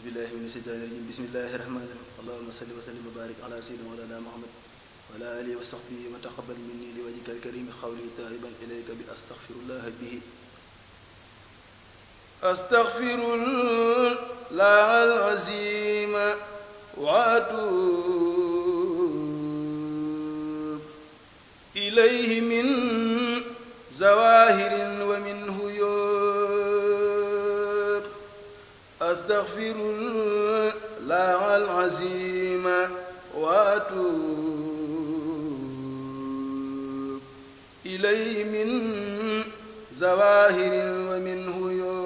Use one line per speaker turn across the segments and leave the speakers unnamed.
أعوذ بالله من الشيطان الرجيم. بسم الله الرحمن الرحيم. اللهم صل وسلم وبارك على سيدنا مولانا محمد وعلى آله وصحبه وتقبل مني لوجهك الكريم قولي تائبا إليك بأستغفر الله به. أستغفر الله العظيم وأتوب إليه الله العظيم وأتوب إليه من زواهر ومن هيوب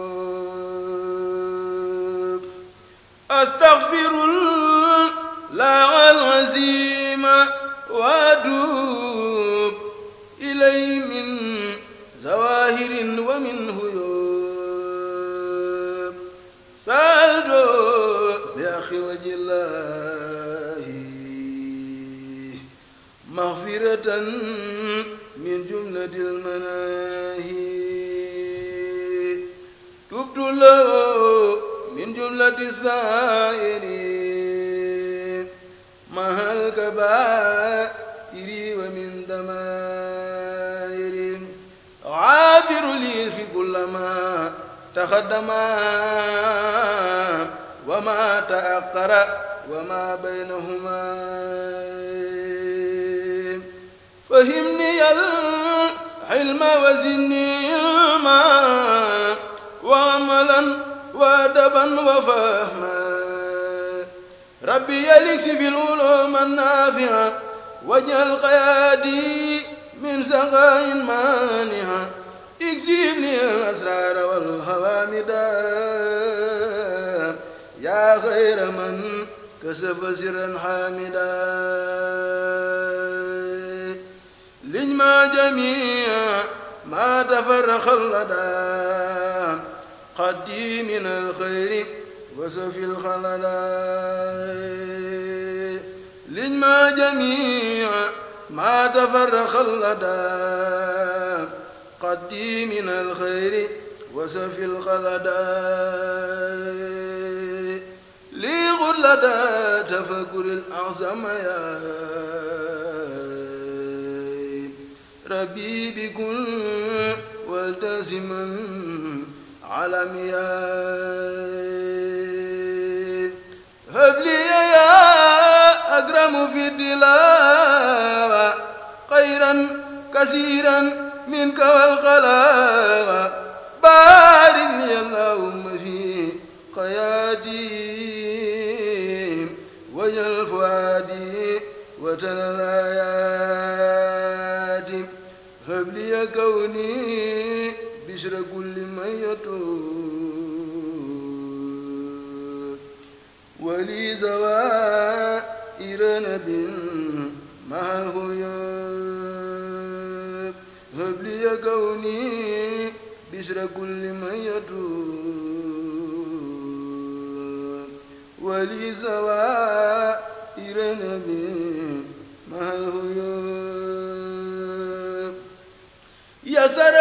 أستغفر الله العظيم وأتوب إليه من زواهر ومن هيوب مغفرة من جملة المناهي. تبت له من جملة السائرين مع الكبائر ومن دمائر؟ عابر لي في كل ما تقدم وما تأخر وما بينهما. فهمني الحلم وزني علما وعملا وأدبا وفهما. ربي يليس بالعلوم النافعة واجعل قيادي من سقاء مانعة. اكسب لي الأسرار والهوامدا يا خير من كسب سرا حامدا. لجمع جميع ما تفرق اللدى قدي من الخير وسفي الخلدا. لجمع جميع ما تفرق اللدى قدي من الخير وسفي الخلدا. لي غلدا تفكر الأعظم يا ربي بكل والتزما على مياه. هب لي يا أكرم في الدلاوة خيرا كثيرا منك والخلاوة. هب لي كوني بشر كل من يتوب ولي زوائر نب مع الغيوب هب لي كوني بشر كل من يتوب ولي زوائر نب مع الغيوب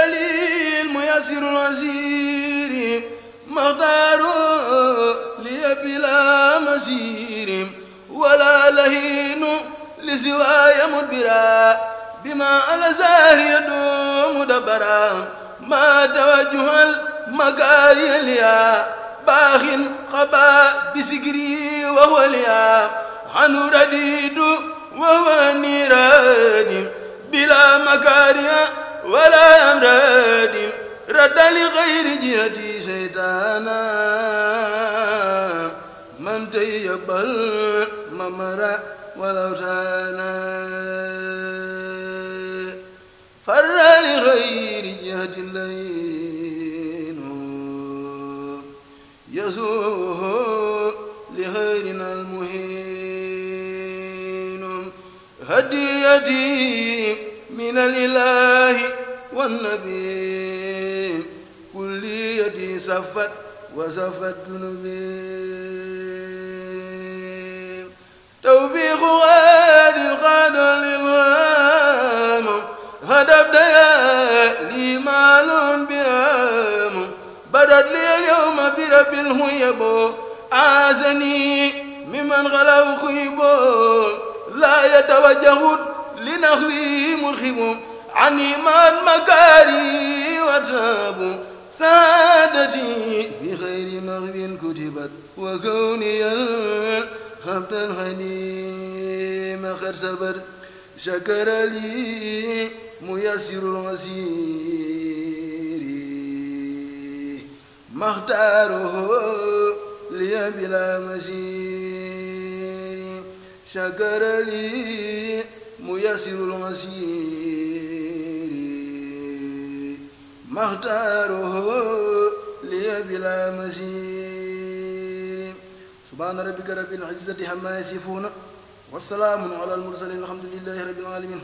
يسر لي الميسر العسير مختار لي بلا مسير ولا لهين لسواي مدبرا بما على زهر يدوم دبرا ما توجه المكارم ليا باخ خبا بسكري وهو ليا عنه رديد وهو نيراد بلا مكارم ولا أمراض رد لغير جهتي شيطانا. من تيبل ممر ولو سانا فر لغير جهة الليل. يسوه لغيرنا المهين. هديتي من الإله والنبي كل يدي صفت وصفت ذنوبي توفيق غاد الغاد للهام هدف ديا لي مال بهام بدت لي اليوم برب الهيب. آزني ممن غلوا خيبو لا يتوجه لنخوي مرخب عني ما المكاري وتاب سادتي بخير مغب كتبت وكوني الخبط الخليم قد صبر. شكر لي ميسر العسير ما اختاره لي بلا مسير شكر لي ميسر العسير ما اختاره لي بلا مسير. سبحان ربك رب العزة عما يصفون. والسلام على المرسلين. الحمد لله رب العالمين.